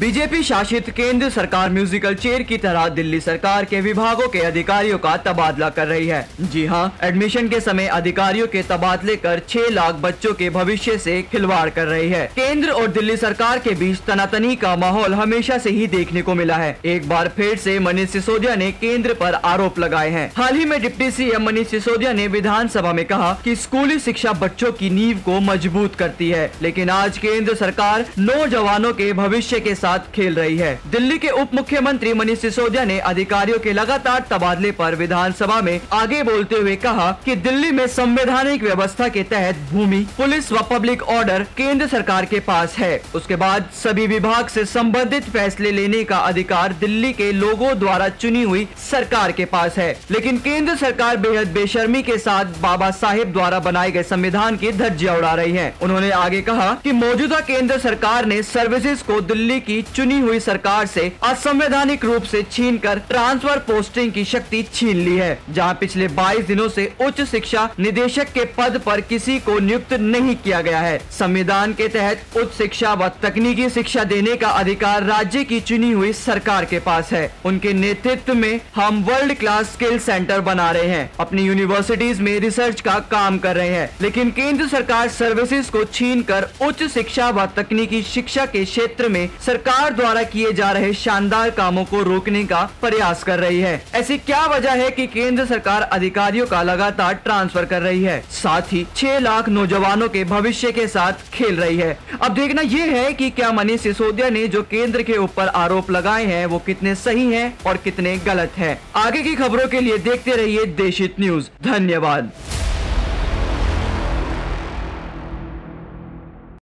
BJP शासित केंद्र सरकार म्यूजिकल चेयर की तरह दिल्ली सरकार के विभागों के अधिकारियों का तबादला कर रही है। जी हाँ एडमिशन के समय अधिकारियों के तबादले कर 6 लाख बच्चों के भविष्य से खिलवाड़ कर रही है। केंद्र और दिल्ली सरकार के बीच तनातनी का माहौल हमेशा से ही देखने को मिला है। एक बार फिर से मनीष सिसोदिया ने केंद्र पर आरोप लगाए हैं। हाल ही में डिप्टी सीएम मनीष सिसोदिया ने विधानसभा में कहा कि स्कूली शिक्षा बच्चों की नींव को मज़बूत करती है, लेकिन आज केंद्र सरकार नौजवानों के भविष्य के साथ खेल रही है। दिल्ली के उप मुख्यमंत्री मनीष सिसोदिया ने अधिकारियों के लगातार तबादले पर विधानसभा में आगे बोलते हुए कहा कि दिल्ली में संवैधानिक व्यवस्था के तहत भूमि, पुलिस व पब्लिक ऑर्डर केंद्र सरकार के पास है। उसके बाद सभी विभाग से संबंधित फैसले लेने का अधिकार दिल्ली के लोगों द्वारा चुनी हुई सरकार के पास है। लेकिन केंद्र सरकार बेहद बेशर्मी के साथ बाबा साहेब द्वारा बनाए गए संविधान की धज्जियाँ उड़ा रही है। उन्होंने आगे कहा कि मौजूदा केंद्र सरकार ने सर्विसेज़ को दिल्ली की चुनी हुई सरकार से असंवैधानिक रूप से छीनकर ट्रांसफ़र पोस्टिंग की शक्ति छीन ली है, जहाँ पिछले 22 दिनों से उच्च शिक्षा निदेशक के पद पर किसी को नियुक्त नहीं किया गया है। संविधान के तहत उच्च शिक्षा व तकनीकी शिक्षा देने का अधिकार राज्य की चुनी हुई सरकार के पास है। उनके नेतृत्व में हम वर्ल्ड क्लास स्किल सेंटर बना रहे हैं, अपनी यूनिवर्सिटीज में रिसर्च का काम कर रहे हैं। लेकिन केंद्र सरकार सर्विसेज़ को छीन कर उच्च शिक्षा व तकनीकी शिक्षा के क्षेत्र में सरकार द्वारा किए जा रहे शानदार कामों को रोकने का प्रयास कर रही है। ऐसी क्या वजह है कि केंद्र सरकार अधिकारियों का लगातार ट्रांसफ़र कर रही है? साथ ही छह लाख नौजवानों के भविष्य के साथ खेल रही है। अब देखना यह है कि क्या मनीष सिसोदिया ने जो केंद्र के ऊपर आरोप लगाए हैं, वो कितने सही हैं और कितने गलत हैं। आगे की खबरों के लिए देखते रहिए देशित न्यूज़। धन्यवाद।